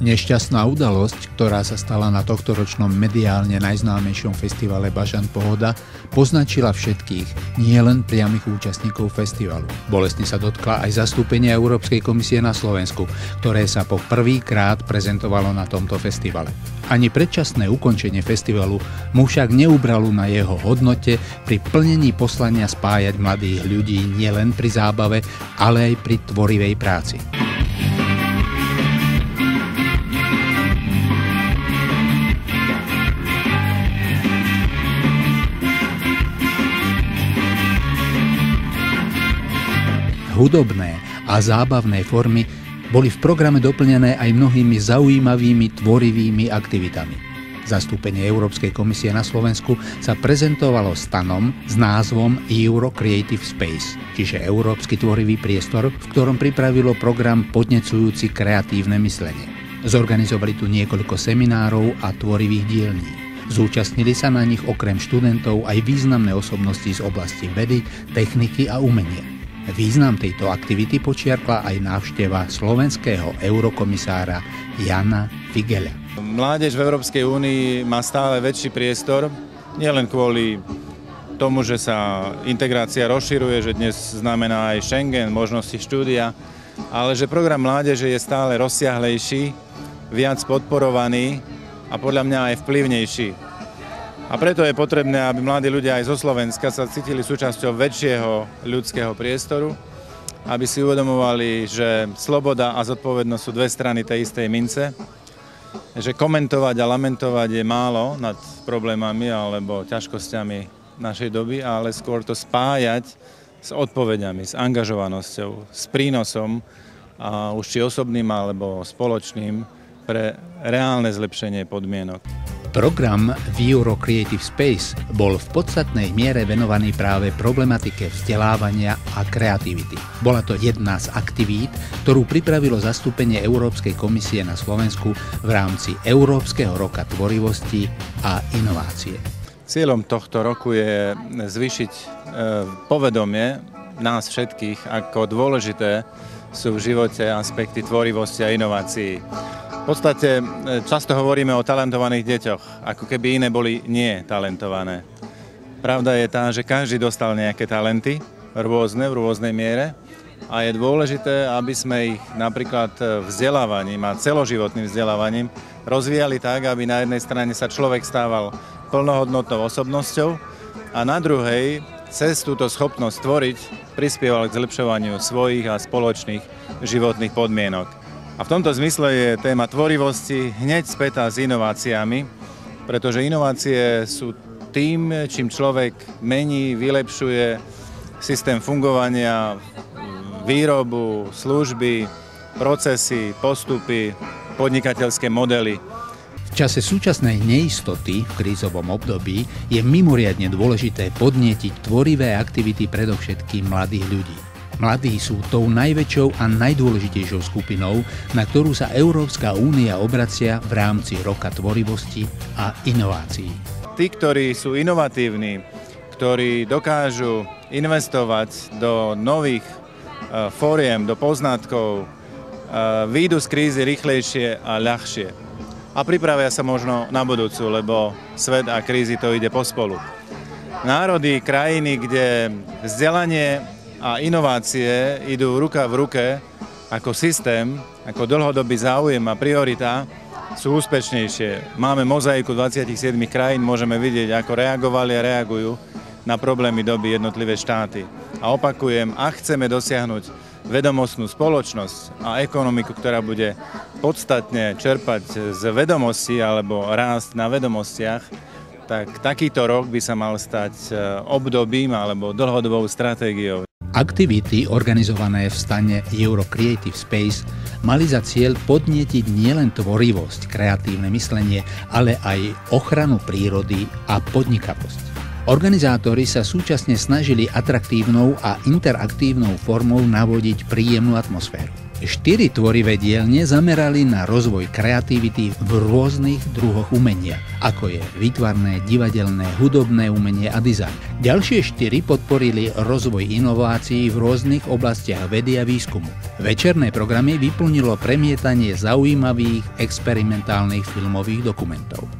Nešťastná udalosť, ktorá sa stala na tohto ročnom mediálne najznámejšom festivale Bažan Pohoda, poznačila všetkých, nie len priamých účastníkov festivalu. Bolestne sa dotkla aj zastúpenia Európskej komisie na Slovensku, ktoré sa po prvýkrát prezentovalo na tomto festivale. Ani predčasné ukončenie festivalu mu však neubralo na jeho hodnote pri plnení poslania spájať mladých ľudí nielen pri zábave, ale aj pri tvorivej práci. Hudobné a zábavné formy boli v programe doplnené aj mnohými zaujímavými tvorivými aktivitami. Zastúpenie Európskej komisie na Slovensku sa prezentovalo stanom s názvom Euro Creative Space, čiže Európsky tvorivý priestor, v ktorom pripravilo program podnecujúci kreatívne myslenie. Zorganizovali tu niekoľko seminárov a tvorivých dielní. Zúčastnili sa na nich okrem študentov aj významné osobnosti z oblasti vedy, techniky a umenia. Význam tejto aktivity počiarkla aj návšteva slovenského eurokomisára Jana Figela. Mládež v Európskej únii má stále väčší priestor, nielen kvôli tomu, že sa integrácia rozširuje, že dnes znamená aj Schengen, možnosti štúdia, ale že program mládeže je stále rozsiahlejší, viac podporovaný a podľa mňa aj vplyvnejší. A preto je potrebné, aby mladí ľudia aj zo Slovenska sa cítili súčasťou väčšieho ľudského priestoru, aby si uvedomovali, že sloboda a zodpovednosť sú dve strany tej istej mince, že komentovať a lamentovať je málo nad problémami alebo ťažkosťami našej doby, ale skôr to spájať s odpovediami, s angažovanosťou, s prínosom, a už či osobným alebo spoločným pre reálne zlepšenie podmienok. Program v Euro Creative Space bol v podstatnej miere venovaný práve problematike vzdelávania a kreativity. Bola to jedna z aktivít, ktorú pripravilo zastúpenie Európskej komisie na Slovensku v rámci Európskeho roka tvorivosti a inovácie. Cieľom tohto roku je zvýšiť e, povedomie nás všetkých, ako dôležité sú v živote aspekty tvorivosti a inovácií. Podstate e, často hovoríme o talentovaných deťoch, ako keby iné boli nie talentované. Pravda je tá, že každý dostal nejaké talenty, rôzne, v rôznej miere a je dôležité, aby sme ich napríklad vzdelávaním a celoživotným vzdelávaním rozvíjali tak, aby na jednej strane sa človek stával plnohodnotnou osobnosťou a na druhej cez túto schopnosť tvoriť prispieval k zlepšovaniu svojich a spoločných životných podmienok. A v tomto zmysle je téma tvorivosti hneď spätá s inováciami, pretože inovácie sú tým, čím človek mení, vylepšuje systém fungovania, výrobu, služby, procesy, postupy, podnikateľské modely. V čase súčasnej neistoty v krízovom období je mimoriadne dôležité podnietiť tvorivé aktivity predovšetkým mladých ľudí. Mladí sú tou najväčšou a najdôležitejšou skupinou, na ktorú sa Európska únia obracia v rámci roka tvorivosti a inovácií. Tí, ktorí sú inovatívni, ktorí dokážu investovať do nových uh, fóriem, do poznatkov, uh, výjdu z krízy rýchlejšie a ľahšie. A pripravia sa možno na budúcu, lebo svet a krízy to ide pospolu. Národy, krajiny, kde vzdelanie a inovácie idú ruka v ruke ako systém, ako dlhodobý záujem a priorita, sú úspešnejšie. Máme mozaiku 27 krajín, môžeme vidieť, ako reagovali a reagujú na problémy doby jednotlivé štáty. A opakujem, ak chceme dosiahnuť vedomostnú spoločnosť a ekonomiku, ktorá bude podstatne čerpať z vedomostí alebo rásť na vedomostiach, tak takýto rok by sa mal stať eh, obdobím alebo dlhodobou stratégiou. Aktivity organizované v stane Euro Creative Space mali za cieľ podnietiť nielen tvorivosť, kreatívne myslenie, ale aj ochranu prírody a podnikavosť. Organizátori sa súčasne snažili atraktívnou a interaktívnou formou navodiť príjemnú atmosféru. Štyri tvorivé dielne zamerali na rozvoj kreativity v rôznych druhoch umenia, ako je výtvarné, divadelné, hudobné umenie a dizajn. Ďalšie štyri podporili rozvoj inovácií v rôznych oblastiach vedy a výskumu. Večerné programy vyplnilo premietanie zaujímavých experimentálnych filmových dokumentov.